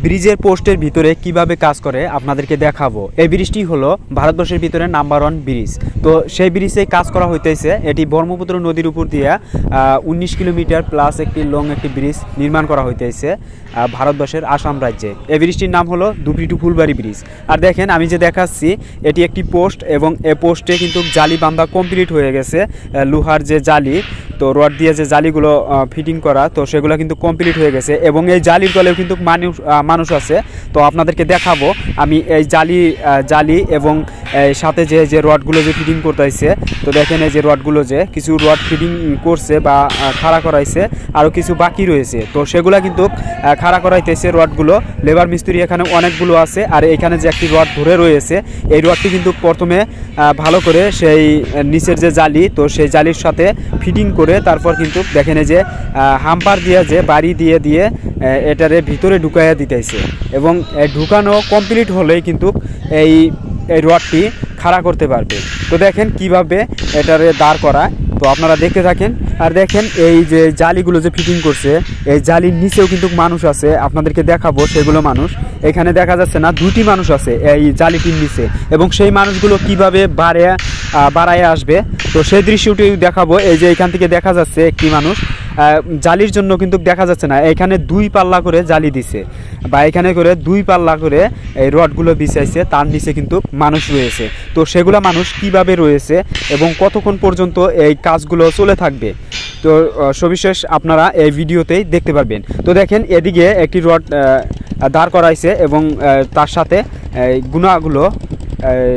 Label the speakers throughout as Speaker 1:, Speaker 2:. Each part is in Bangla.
Speaker 1: ব্রিজের পোস্টের ভিতরে কীভাবে কাজ করে আপনাদেরকে দেখাবো। এই ব্রিজটি হলো ভারতবর্ষের ভিতরে নাম্বার ওয়ান ব্রিজ তো সেই ব্রিজে কাজ করা হইতেছে, এটি ব্রহ্মপুত্র নদীর উপর দিয়ে উনিশ কিলোমিটার প্লাস একটি লং একটি ব্রিজ নির্মাণ করা হইতেছে ভারতবর্ষের আসাম রাজ্যে। এই ব্রিজটির নাম হলো দুবরি টু ফুলবাড়ি ব্রিজ আর দেখেন, আমি যে দেখাচ্ছি, এটি একটি পোস্ট এবং এ পোস্টে কিন্তু জালি বান্ধা কমপ্লিট হয়ে গেছে লোহার যে জালি, তো রড দিয়ে যে জালিগুলো ফিটিং করা, তো সেগুলো কিন্তু কমপ্লিট হয়ে গেছে এবং এই জালির তলেও কিন্তু মানুষ মানুষ আছে। তো আপনাদেরকে দেখাবো আমি এই জালি জালি এবং সাথে যে যে রডগুলো যে ফিটিং করতেছে তো দেখেন এই যে রডগুলো যে, কিছু রড ফিটিং করছে বা খাড়া করাইছে আরও কিছু বাকি রয়েছে। তো সেগুলো কিন্তু খাড়া করাইতেছে রডগুলো। লেবার মিস্ত্রি এখানে অনেকগুলো আছে, আর এখানে যে একটি রড ধরে রয়েছে, এই রডটি কিন্তু প্রথমে ভালো করে সেই নিচের যে জালি, তো সেই জালির সাথে ফিটিং করে তারপর কিন্তু দেখেন যে হাম্পার দিয়ে যে বাড়ি দিয়ে দিয়ে এটারে ভিতরে ঢুকাইয়া দিতেছে। এবং ঢুকানো কমপ্লিট হলেই কিন্তু এই এই রডটি খাড়া করতে পারবে। তো দেখেন কীভাবে এটারে দাঁড় করা তো আপনারা দেখতে থাকেন। আর দেখেন এই যে জালিগুলো যে ফিটিং করছে, এই জালির নিচেও কিন্তু মানুষ আছে। আপনাদেরকে দেখাবো সেগুলো মানুষ। এখানে দেখা যাচ্ছে না দুটি মানুষ আছে এই জালিটির নিচে। এবং সেই মানুষগুলো কীভাবে বাড়ে বাড়ায় আসবে, তো সেই দৃশ্যটি দেখাবো। এই যে এখান থেকে দেখা যাচ্ছে একটি মানুষ। জালির জন্য কিন্তু দেখা যাচ্ছে না। এখানে দুই পাল্লা করে জালি দিছে বা এখানে করে দুই পাল্লা করে এই রডগুলো বিছাইছে, তার নিচে কিন্তু মানুষ রয়েছে। তো সেগুলো মানুষ কীভাবে রয়েছে এবং কতক্ষণ পর্যন্ত এই কাজগুলো চলে থাকবে? তো সবিশেষ আপনারা এই ভিডিওতেই দেখতে পারবেন। তো দেখেন, এদিকে একটি রড দাঁড় করাইছে এবং তার সাথে গুণাগুলো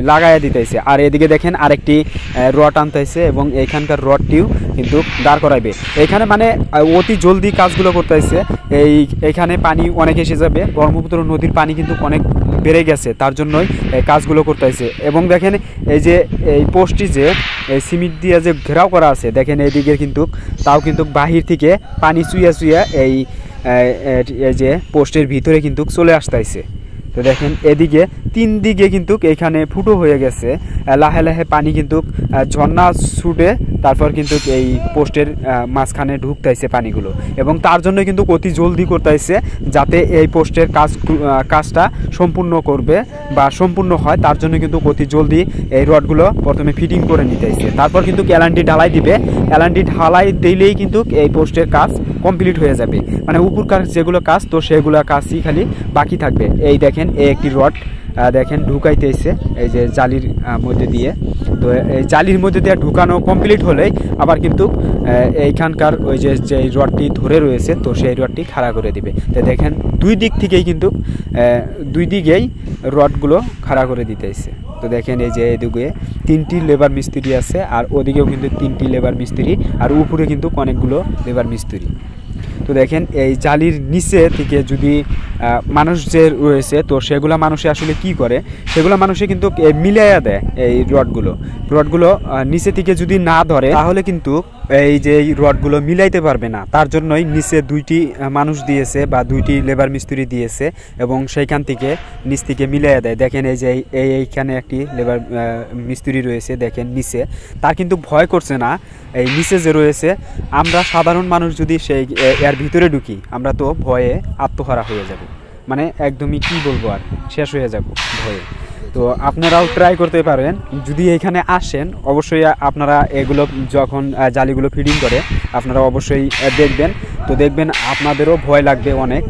Speaker 1: লাগাইয়া দিতেছে। আর এদিকে দেখেন আরেকটি রড আনতেছে এবং এখানকার রডটিও কিন্তু দাঁড় করাইবে। এখানে মানে অতি জলদি কাজগুলো করতেছে। এই, এখানে পানি অনেক এসে যাবে। ব্রহ্মপুত্র নদীর পানি কিন্তু অনেক বেড়ে গেছে, তার জন্যই কাজগুলো করতেছে। এবং দেখেন এই যে, এই পোস্টটি যে, এই সিমেন্ট দিয়ে যে ঘেরাও করা আছে, দেখেন এইদিকে কিন্তু, তাও কিন্তু বাহির থেকে পানি চুইয়া চুইয়া এই যে পোস্টের ভিতরে কিন্তু চলে আসতেছে। তো দেখেন, এদিকে তিন দিকে কিন্তু এখানে ফুটো হয়ে গেছে। লাহে লাহে পানি কিন্তু ঝর্ণা ছুটে তারপর কিন্তু এই পোস্টের মাঝখানে ঢুকতেছে পানিগুলো। এবং তার জন্য কিন্তু অতি জলদি করতেছে যাতে এই পোস্টের কাজ কাজটা সম্পূর্ণ করবে বা সম্পূর্ণ হয়। তার জন্য কিন্তু অতি জলদি এই রডগুলো প্রথমে ফিটিং করে নিতেছে। তারপর কিন্তু এলানটি ঢালাই দিবে। এলানটি ঢালাই দিলেই কিন্তু এই পোস্টের কাজ কমপ্লিট হয়ে যাবে। মানে উপরকার যেগুলো কাজ, তো সেগুলো কাজই খালি বাকি থাকবে। এই দেখেন এই একটি রড দেখেন, ঢুকাইতেছে, এই যে জালির মধ্যে দিয়ে। তো এই জালির মধ্যে দিয়ে ঢুকানো কমপ্লিট হলেই আবার কিন্তু এইখানকার ওই যে যে রডটি ধরে রয়েছে, তো সেই রডটি খাড়া করে দিবে। তো দেখেন, দুই দিক থেকেই কিন্তু দুই দিকেই রডগুলো খাড়া করে দিতেছে। তো দেখেন, এই যে এদিকে তিনটি লেবার মিস্ত্রি আছে, আর ওদিকেও কিন্তু তিনটি লেবার মিস্ত্রি, আর উপরে কিন্তু অনেকগুলো লেবার মিস্ত্রি। তো দেখেন, এই জালির নিচে থেকে যদি মানুষ যে রয়েছে, তো সেগুলা মানুষে আসলে কি করে? সেগুলো মানুষে কিন্তু মিলাইয়া দেয় এই রডগুলো। রডগুলো নিচে থেকে যদি না ধরে, তাহলে কিন্তু এই যে এই রডগুলো মিলাইতে পারবে না। তার জন্যই নিচে দুইটি মানুষ দিয়েছে বা দুইটি লেবার মিস্ত্রি দিয়েছে এবং সেইখান থেকে নিচ থেকে মিলাইয়া দেয়। দেখেন, এই যে এই- এই, এইখানে একটি লেবার মিস্ত্রি রয়েছে, দেখেন নিচে। তার কিন্তু ভয় করছে না। এই নিচে যে রয়েছে, আমরা সাধারণ মানুষ যদি সেই, এ- এর ভিতরে ঢুকি, আমরা তো ভয়ে আত্মহারা হয়ে যাব। মানে একদমই কি বলব আর, শেষ হয়ে যাব ভয়ে। তো আপনারাও ট্রাই করতে পারেন, যদি এখানে আসেন, অবশ্যই আপনারা এগুলো যখন জালিগুলো ফিডিং করে, আপনারা অবশ্যই দেখবেন। তো দেখবেন আপনাদেরও ভয় লাগবে অনেক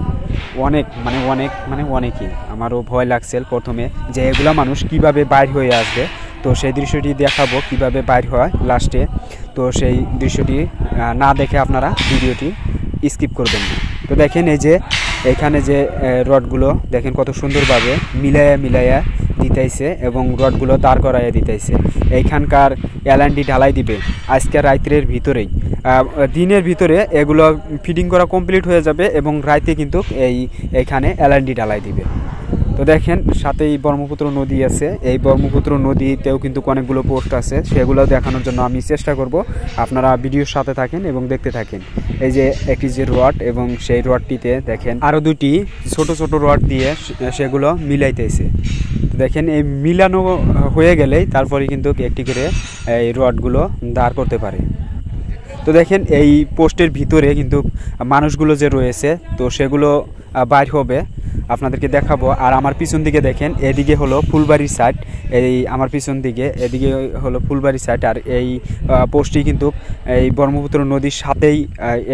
Speaker 1: অনেক মানে অনেক মানে অনেকই। আমারও ভয় লাগছে প্রথমে যে এগুলো মানুষ কীভাবে বাইর হয়ে আসবে। তো সেই দৃশ্যটি দেখাবো কীভাবে বাইর হয় লাস্টে। তো সেই দৃশ্যটি না দেখে আপনারা ভিডিওটি স্কিপ করবেন না তো দেখেন এই যে, এখানে যে রডগুলো, দেখেন কত সুন্দরভাবে মিলাইয়া মিলাইয়া দিতেছে এবং রডগুলো তার করাইয়া দিতেছে। এইখানকার এলান্ডি ঢালাই দিবে আজকে রাত্রের ভিতরেই। দিনের ভিতরে এগুলো ফিটিং করা কমপ্লিট হয়ে যাবে এবং রাইতে কিন্তু এই, এখানে এলান্ডি ঢালাই দিবে। তো দেখেন, সাথেই ব্রহ্মপুত্র নদী আছে। এই ব্রহ্মপুত্র নদীতেও কিন্তু অনেকগুলো পোস্ট আছে। সেগুলো দেখানোর জন্য আমি চেষ্টা করব আপনারা ভিডিওর সাথে থাকেন এবং দেখতে থাকেন। এই যে একটি যে রড এবং সেই রডটিতে দেখেন আরও দুটি ছোট ছোট রড দিয়ে সেগুলো মিলাইতেছে। দেখেন, এই মিলানো হয়ে গেলেই তারপরে কিন্তু একটি করে এই রডগুলো দাঁড় করতে পারে। তো দেখেন, এই পোস্টের ভিতরে কিন্তু মানুষগুলো যে রয়েছে, তো সেগুলো বাইর হবে। আপনাদেরকে দেখাবো। আর আমার পিছন দিকে দেখেন, এদিকে হলো ফুলবাড়ির সাইড এই আমার পিছন দিকে, এদিকে হলো ফুলবাড়ি সাইড আর এই পোস্টটি কিন্তু এই ব্রহ্মপুত্র নদীর সাথেই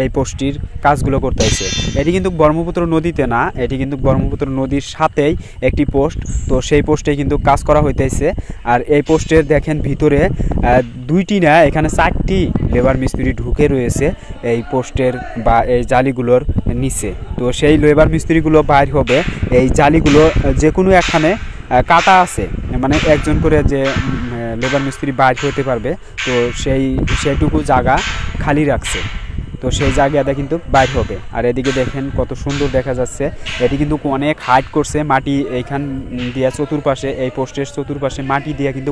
Speaker 1: এই পোস্টটির কাজগুলো করতে হয়েছে এটি কিন্তু ব্রহ্মপুত্র নদীতে না, এটি কিন্তু ব্রহ্মপুত্র নদীর সাথেই একটি পোস্ট। তো সেই পোস্টে কিন্তু কাজ করা হইতেছে। আর এই পোস্টের দেখেন ভিতরে দুইটি না, এখানে চারটি লেবার মিস্ত্রি ঢুকে রয়েছে এই পোস্টের বা এই জালিগুলোর নিচে। তো সেই লেবার মিস্ত্রিগুলো বাইর হবে এই জালিগুলো যে কোনো আহ, কাটা আছে। মানে একজন করে যে লেবার মিস্ত্রি বাইর হতে পারবে তো সেই সেইটুকু জায়গা খালি রাখছে। তো সেই জায়গাটা কিন্তু বাইর হবে। আর এদিকে দেখেন কত সুন্দর দেখা যাচ্ছে। এটি কিন্তু অনেক হাইট করছে। মাটি এইখান দিয়ে চতুর্পাশে এই পোস্টের চতুর্পাশে মাটি দিয়ে কিন্তু